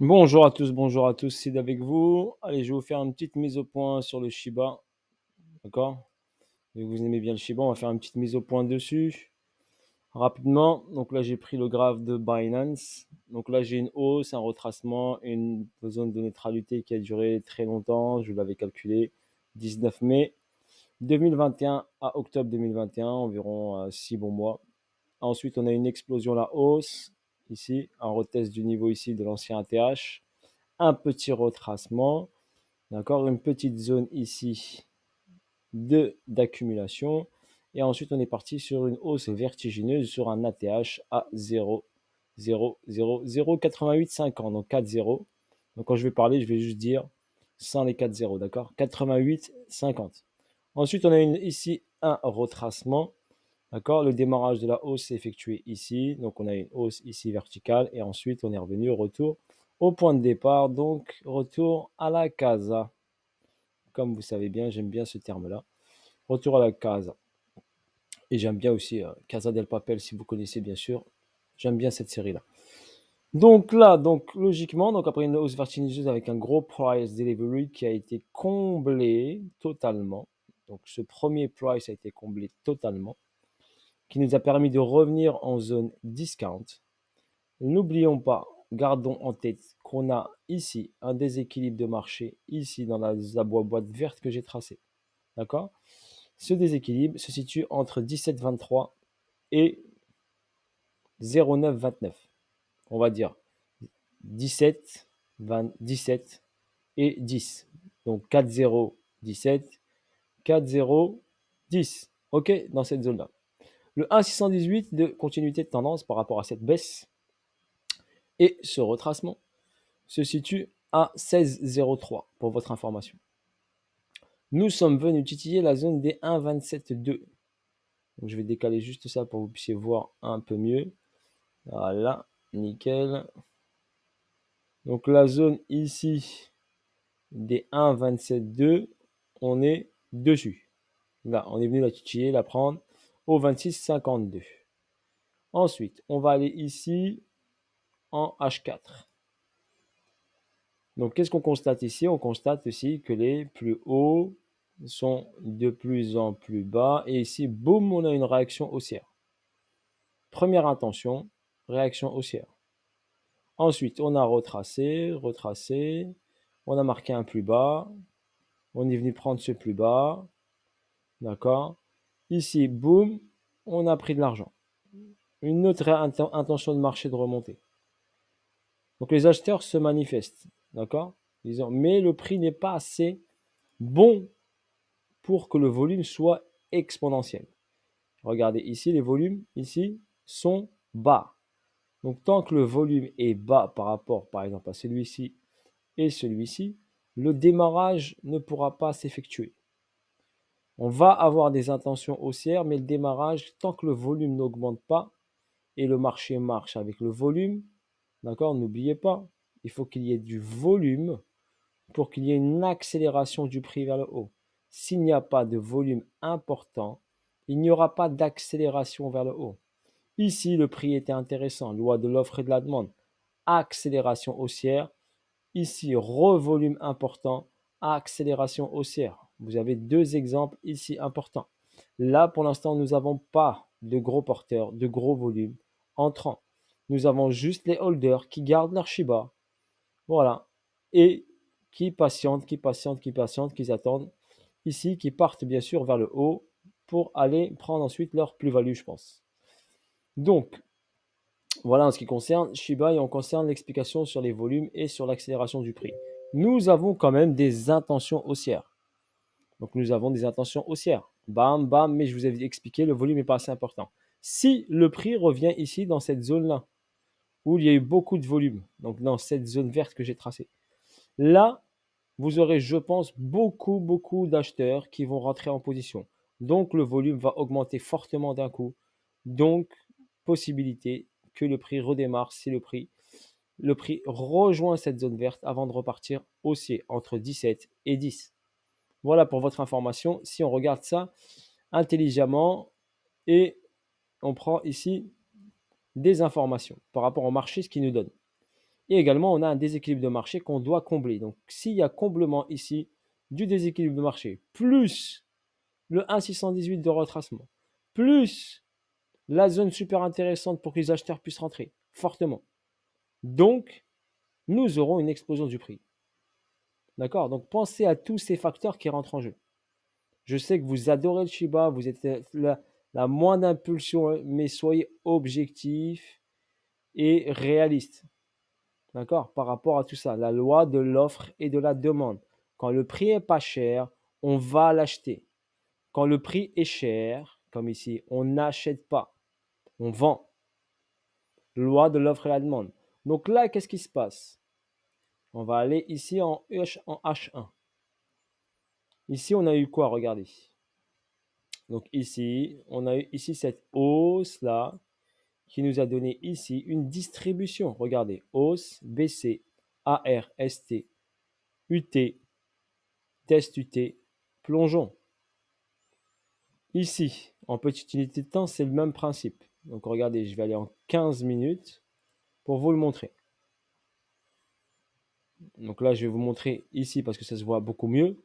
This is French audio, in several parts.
Bonjour à tous, bonjour à tous, c'est avec vous. Allez, je vais vous faire une petite mise au point sur le Shiba. D'accord? Vous aimez bien le Shiba, on va faire une petite mise au point dessus. Rapidement, donc là j'ai pris le graphe de Binance. Donc là j'ai une hausse, un retracement, une zone de neutralité qui a duré très longtemps. Je l'avais calculé 19 mai 2021 à octobre 2021, environ 6 bons mois. Ensuite, on a une explosion la hausse ici, un retest du niveau ici de l'ancien ATH, un petit retracement, d'accord, une petite zone ici d'accumulation, et ensuite on est parti sur une hausse vertigineuse sur un ATH à 0, 0, 0, 0, 88, 50, donc 4, 0. Donc quand je vais parler, je vais juste dire sans les 4 0, d'accord 88, 50. Ensuite, on a ici un retracement D'accord? Le démarrage de la hausse s'est effectué ici. Donc, on a une hausse ici verticale. Et ensuite, on est revenu retour au point de départ. Donc, retour à la casa. Comme vous savez bien, j'aime bien ce terme-là. Retour à la casa. Et j'aime bien aussi euh, Casa del Papel, si vous connaissez bien sûr. J'aime bien cette série-là. Donc là, donc logiquement, donc après une hausse vertigineuse avec un gros price delivery qui a été comblé totalement. Donc ce premier price a été comblé totalement qui nous a permis de revenir en zone discount. N'oublions pas, gardons en tête qu'on a ici un déséquilibre de marché, ici dans la, boîte verte que j'ai tracée. D'accord? Ce déséquilibre se situe entre 17,23 et 0,929. On va dire 17, 17 et 10. Donc 4,0, 17, 4,0, 10. OK? Dans cette zone-là. Le 1,618 de continuité de tendance par rapport à cette baisse et ce retracement se situe à 16,03 pour votre information. Nous sommes venus titiller la zone des 1,27,2. je vais décaler juste ça pour que vous puissiez voir un peu mieux. Voilà, nickel. Donc la zone ici des 1,27,2, on est dessus. Là, on est venu la titiller, la prendre au 26,52. Ensuite, on va aller ici en H4. Donc, qu'est-ce qu'on constate ici? On constate aussi que les plus hauts sont de plus en plus bas. Et ici, boum, on a une réaction haussière. Première intention, réaction haussière. Ensuite, on a retracé, retracé. On a marqué un plus bas. On est venu prendre ce plus bas. D'accord? Ici, boum, on a pris de l'argent. Une autre intention de marché de remonter. Donc les acheteurs se manifestent, d'accord? Mais le prix n'est pas assez bon pour que le volume soit exponentiel. Regardez ici, les volumes ici sont bas. Donc tant que le volume est bas par rapport, par exemple, à celui-ci et celui-ci, le démarrage ne pourra pas s'effectuer. On va avoir des intentions haussières, mais le démarrage, tant que le volume n'augmente pas et le marché marche avec le volume, d'accord, n'oubliez pas, il faut qu'il y ait du volume pour qu'il y ait une accélération du prix vers le haut. S'il n'y a pas de volume important, il n'y aura pas d'accélération vers le haut. Ici, le prix était intéressant, loi de l'offre et de la demande, accélération haussière. Ici, revolume important, accélération haussière. Vous avez deux exemples ici importants. Là, pour l'instant, nous n'avons pas de gros porteurs, de gros volumes entrants. Nous avons juste les holders qui gardent leur Shiba. Voilà. Et qui patientent, qui patientent, qui patientent, qui attendent ici, qui partent bien sûr vers le haut pour aller prendre ensuite leur plus-value, je pense. Donc, voilà en ce qui concerne Shiba et on concerne l'explication sur les volumes et sur l'accélération du prix. Nous avons quand même des intentions haussières. Donc nous avons des intentions haussières. Bam, bam, mais je vous avais expliqué, le volume n'est pas assez important. Si le prix revient ici dans cette zone-là, où il y a eu beaucoup de volume, donc dans cette zone verte que j'ai tracée, là, vous aurez, je pense, beaucoup, beaucoup d'acheteurs qui vont rentrer en position. Donc le volume va augmenter fortement d'un coup. Donc, possibilité que le prix redémarre si le prix, le prix rejoint cette zone verte avant de repartir haussier entre 17 et 10. Voilà pour votre information. Si on regarde ça intelligemment et on prend ici des informations par rapport au marché, ce qu'il nous donne. Et également, on a un déséquilibre de marché qu'on doit combler. Donc, s'il y a comblement ici du déséquilibre de marché, plus le 1,618 de retracement, plus la zone super intéressante pour que les acheteurs puissent rentrer fortement. Donc, nous aurons une explosion du prix. D'accord? Donc, pensez à tous ces facteurs qui rentrent en jeu. Je sais que vous adorez le Shiba, vous êtes la, la moins d'impulsion, mais soyez objectif et réaliste. D'accord? Par rapport à tout ça, la loi de l'offre et de la demande. Quand le prix est pas cher, on va l'acheter. Quand le prix est cher, comme ici, on n'achète pas. On vend. Loi de l'offre et la demande. Donc là, qu'est-ce qui se passe? On va aller ici en, en H1. Ici, on a eu quoi? Regardez. Donc ici, on a eu ici cette hausse là qui nous a donné ici une distribution. Regardez, hausse, BC, AR, ST, UT, test UT, plongeon. Ici, en petite unité de temps, c'est le même principe. Donc regardez, je vais aller en 15 minutes pour vous le montrer. Donc là, je vais vous montrer ici parce que ça se voit beaucoup mieux.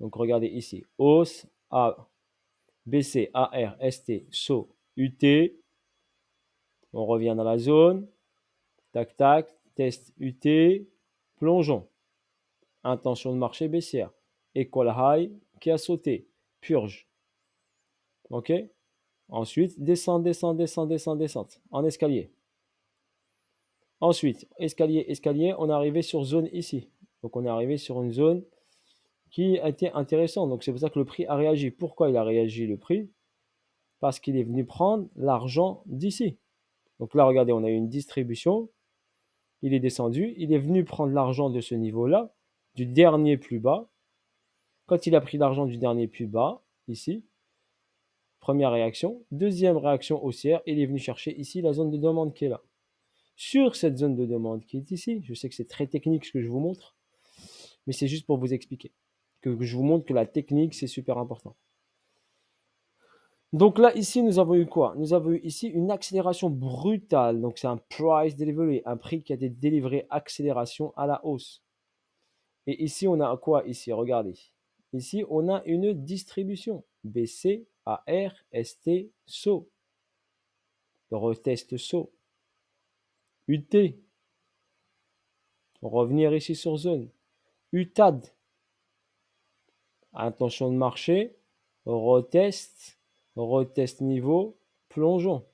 Donc regardez ici, hausse, A, BC, AR, ST, SO, UT, on revient dans la zone. Tac, tac. Test UT. Plongeons. Intention de marché baissière. Equal high qui a sauté. Purge. OK? Ensuite, descend, descend, descend, descend, descend. En escalier. Ensuite, escalier, escalier, on est arrivé sur zone ici. Donc on est arrivé sur une zone qui a été intéressante. Donc c'est pour ça que le prix a réagi. Pourquoi il a réagi le prix? Parce qu'il est venu prendre l'argent d'ici. Donc là, regardez, on a eu une distribution. Il est descendu. Il est venu prendre l'argent de ce niveau-là, du dernier plus bas. Quand il a pris l'argent du dernier plus bas, ici, première réaction. Deuxième réaction haussière, il est venu chercher ici la zone de demande qui est là. Sur cette zone de demande qui est ici, je sais que c'est très technique ce que je vous montre, mais c'est juste pour vous expliquer. Que je vous montre que la technique, c'est super important. Donc là, ici, nous avons eu quoi? Nous avons eu ici une accélération brutale. Donc c'est un price delivery, un prix qui a été délivré accélération à la hausse. Et ici, on a quoi ici? Regardez. Ici, on a une distribution. BC, AR, ST, SO. Retest SO. UT. Revenir ici sur zone. UTAD. Intention de marché. Retest retest niveau, plongeons.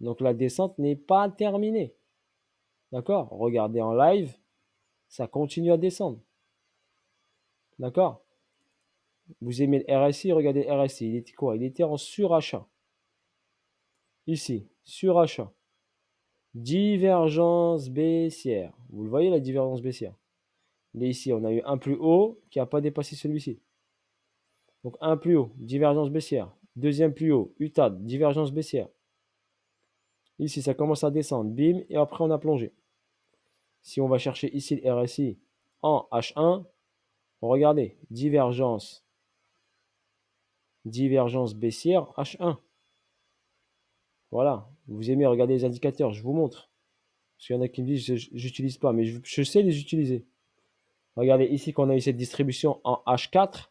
Donc la descente n'est pas terminée. D'accord? Regardez en live, ça continue à descendre. D'accord? Vous aimez le RSI, regardez RSI. Il était quoi? Il était en surachat. Ici, surachat. Divergence baissière. Vous le voyez la divergence baissière? Mais ici, on a eu un plus haut qui n'a pas dépassé celui-ci. Donc un plus haut, divergence baissière. Deuxième plus haut, UTAD, divergence baissière. Ici, ça commence à descendre, bim, et après on a plongé. Si on va chercher ici le RSI en H1, regardez, divergence, divergence baissière H1. Voilà, vous aimez regarder les indicateurs, je vous montre. Parce qu'il y en a qui me disent, je n'utilise pas, mais je, sais les utiliser. Regardez ici qu'on a eu cette distribution en H4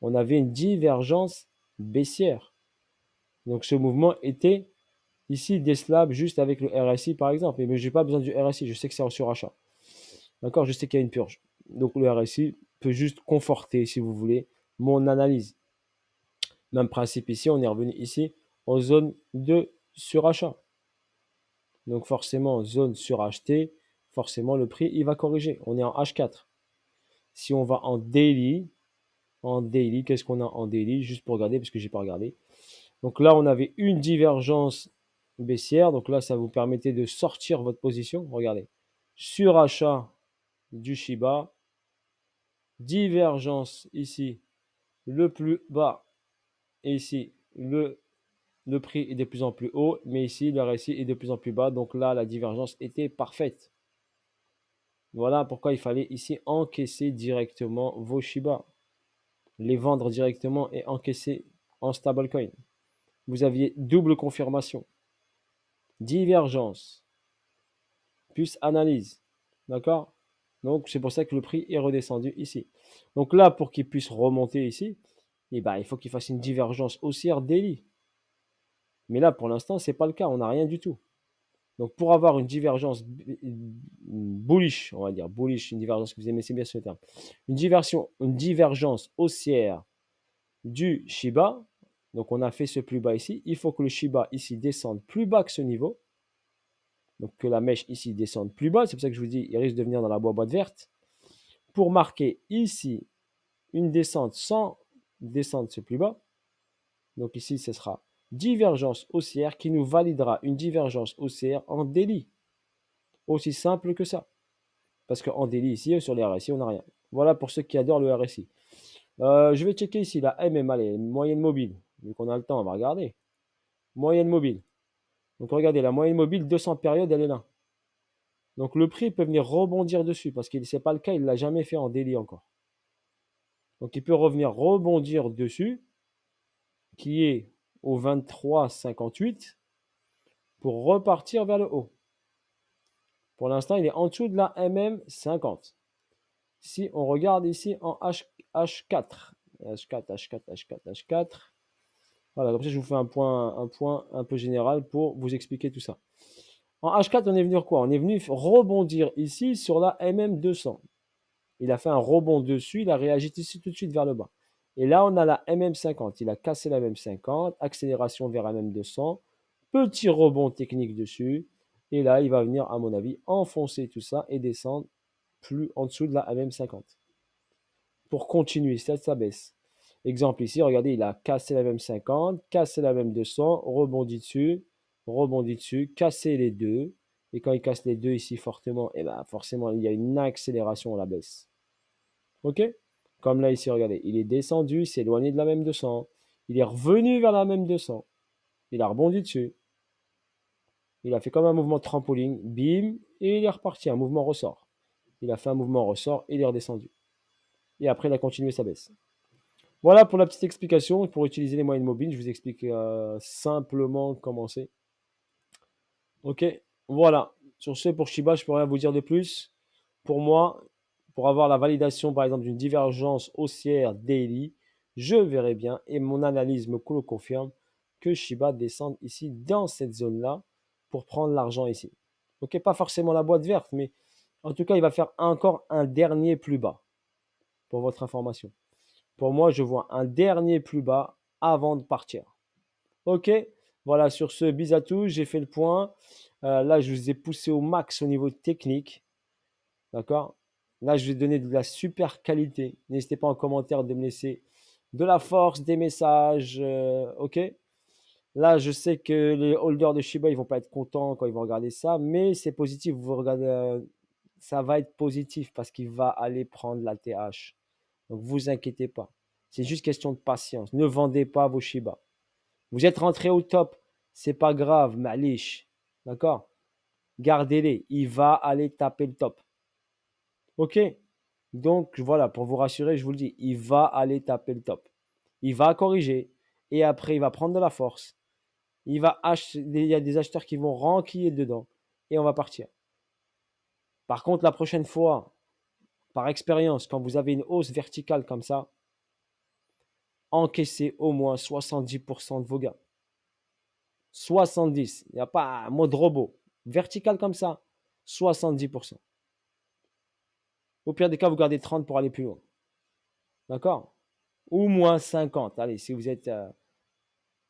on avait une divergence baissière. Donc ce mouvement était ici slabs juste avec le RSI par exemple. Mais je n'ai pas besoin du RSI, je sais que c'est en surachat. D'accord? Je sais qu'il y a une purge. Donc le RSI peut juste conforter, si vous voulez, mon analyse. Même principe ici, on est revenu ici en zone de surachat. Donc forcément, zone surachetée, forcément le prix, il va corriger. On est en H4. Si on va en daily, en daily. Qu'est-ce qu'on a en daily? Juste pour regarder, parce que j'ai pas regardé. Donc là, on avait une divergence baissière. Donc là, ça vous permettait de sortir votre position. Regardez. Surachat du Shiba. Divergence ici, le plus bas. Et ici, le, le prix est de plus en plus haut. Mais ici, le RSI est de plus en plus bas. Donc là, la divergence était parfaite. Voilà pourquoi il fallait ici encaisser directement vos Shiba les vendre directement et encaisser en stablecoin. Vous aviez double confirmation, divergence, plus analyse. D'accord? Donc, c'est pour ça que le prix est redescendu ici. Donc là, pour qu'il puisse remonter ici, eh ben, il faut qu'il fasse une divergence haussière daily. Mais là, pour l'instant, ce n'est pas le cas. On n'a rien du tout. Donc, pour avoir une divergence bullish, on va dire, bullish, une divergence que vous aimez, c'est bien ce terme, une, une divergence haussière du Shiba, donc on a fait ce plus bas ici, il faut que le Shiba ici descende plus bas que ce niveau, donc que la mèche ici descende plus bas, c'est pour ça que je vous dis, il risque de venir dans la boîte verte, pour marquer ici une descente sans descendre ce plus bas, donc ici ce sera divergence haussière qui nous validera une divergence haussière en délit. Aussi simple que ça. Parce qu'en délit ici, sur les RSI, on n'a rien. Voilà pour ceux qui adorent le RSI. Euh, je vais checker ici la MM, allez, moyenne mobile. Vu qu'on a le temps, on va regarder. Moyenne mobile. Donc regardez, la moyenne mobile, 200 périodes, elle est là. Donc le prix peut venir rebondir dessus, parce que ce n'est pas le cas, il ne l'a jamais fait en délit encore. Donc il peut revenir rebondir dessus, qui est au 23,58 pour repartir vers le haut. Pour l'instant, il est en dessous de la MM50. Si on regarde ici en H, H4, H4, H4, H4, H4, voilà, comme ça je vous fais un point, un point un peu général pour vous expliquer tout ça. En H4, on est venu quoi? On est venu rebondir ici sur la MM200. Il a fait un rebond dessus, il a réagi ici tout de suite vers le bas. Et là, on a la MM50. Il a cassé la MM50, accélération vers la MM200, petit rebond technique dessus. Et là, il va venir, à mon avis, enfoncer tout ça et descendre plus en dessous de la MM50. Pour continuer, ça, ça baisse. Exemple ici, regardez, il a cassé la MM50, cassé la MM200, rebondi dessus, rebondi dessus, cassé les deux. Et quand il casse les deux ici fortement, eh ben forcément, il y a une accélération à la baisse. OK? Comme là ici, regardez, il est descendu, s'est éloigné de la même 200. Il est revenu vers la même 200. Il a rebondi dessus. Il a fait comme un mouvement trampoline, bim, et il est reparti, un mouvement ressort. Il a fait un mouvement ressort et il est redescendu. Et après, il a continué sa baisse. Voilà pour la petite explication. Pour utiliser les moyennes mobiles, je vous explique euh, simplement comment c'est. Ok, voilà. Sur ce, pour Shiba, je ne peux rien vous dire de plus. Pour moi, pour avoir la validation, par exemple, d'une divergence haussière daily, je verrai bien, et mon analyse me le confirme, que Shiba descende ici dans cette zone-là pour prendre l'argent ici. Ok, pas forcément la boîte verte, mais en tout cas, il va faire encore un dernier plus bas, pour votre information. Pour moi, je vois un dernier plus bas avant de partir. Ok, voilà, sur ce, bis à tous, j'ai fait le point. Euh, là, je vous ai poussé au max au niveau technique. D'accord? Là, je vais donner de la super qualité. N'hésitez pas en commentaire de me laisser de la force, des messages. Euh, ok? Là, je sais que les holders de Shiba, ils vont pas être contents quand ils vont regarder ça, mais c'est positif. Vous regardez, euh, ça va être positif parce qu'il va aller prendre la TH. Donc, vous inquiétez pas. C'est juste question de patience. Ne vendez pas vos Shiba. Vous êtes rentré au top, c'est pas grave, malish. D'accord? Gardez-les. Il va aller taper le top. Ok Donc voilà, pour vous rassurer, je vous le dis, il va aller taper le top. Il va corriger et après il va prendre de la force. Il va acheter, y a des acheteurs qui vont renquiller dedans et on va partir. Par contre, la prochaine fois, par expérience, quand vous avez une hausse verticale comme ça, encaissez au moins 70% de vos gains. 70, il n'y a pas un mode robot. Vertical comme ça, 70%. Au pire des cas, vous gardez 30 pour aller plus loin. D'accord? Ou moins 50. Allez, si vous êtes euh,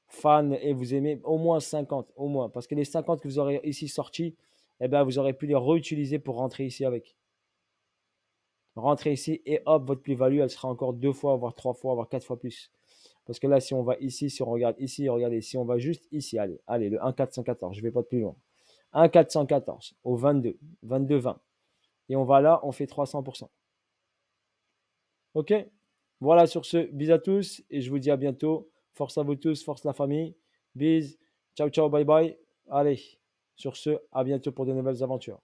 fan et vous aimez, au moins 50. Au moins. Parce que les 50 que vous aurez ici sortis, eh bien, vous aurez pu les réutiliser pour rentrer ici avec. Rentrer ici et hop, votre plus-value, elle sera encore deux fois, voire trois fois, voire quatre fois plus. Parce que là, si on va ici, si on regarde ici, regardez, si on va juste ici, allez, allez, le 1,414, je ne vais pas plus loin. 1,414 au 22, 22, 20 et on va là, on fait 300%. Ok? Voilà sur ce, bis à tous et je vous dis à bientôt. Force à vous tous, force la famille. Bis, ciao ciao, bye bye. Allez, sur ce, à bientôt pour de nouvelles aventures.